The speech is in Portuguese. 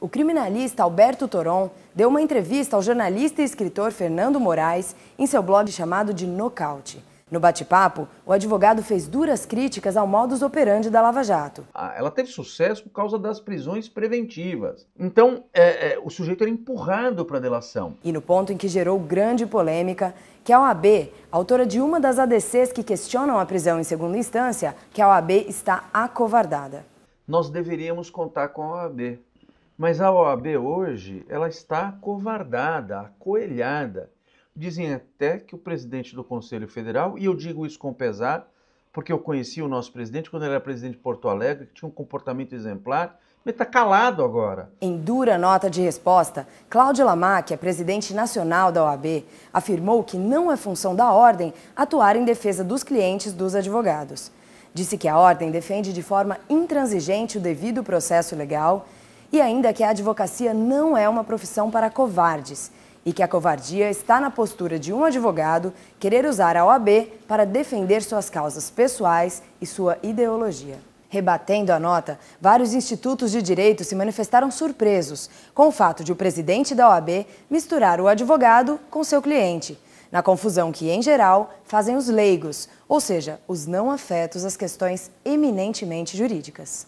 O criminalista Alberto Toron deu uma entrevista ao jornalista e escritor Fernando Moraes em seu blog chamado de Nocaute. No bate-papo, o advogado fez duras críticas ao modus operandi da Lava Jato. Ah, ela teve sucesso por causa das prisões preventivas. Então, é, é, o sujeito era empurrado para a delação. E no ponto em que gerou grande polêmica, que a OAB, autora de uma das ADCs que questionam a prisão em segunda instância, que a OAB está acovardada. Nós deveríamos contar com a OAB. Mas a OAB hoje, ela está acovardada, acoelhada. Dizem até que o presidente do Conselho Federal, e eu digo isso com pesar, porque eu conheci o nosso presidente quando ele era presidente de Porto Alegre, que tinha um comportamento exemplar, mas está calado agora. Em dura nota de resposta, Cláudio Lamac, presidente nacional da OAB, afirmou que não é função da ordem atuar em defesa dos clientes dos advogados. Disse que a ordem defende de forma intransigente o devido processo legal e ainda que a advocacia não é uma profissão para covardes e que a covardia está na postura de um advogado querer usar a OAB para defender suas causas pessoais e sua ideologia. Rebatendo a nota, vários institutos de direito se manifestaram surpresos com o fato de o presidente da OAB misturar o advogado com seu cliente, na confusão que, em geral, fazem os leigos, ou seja, os não afetos às questões eminentemente jurídicas.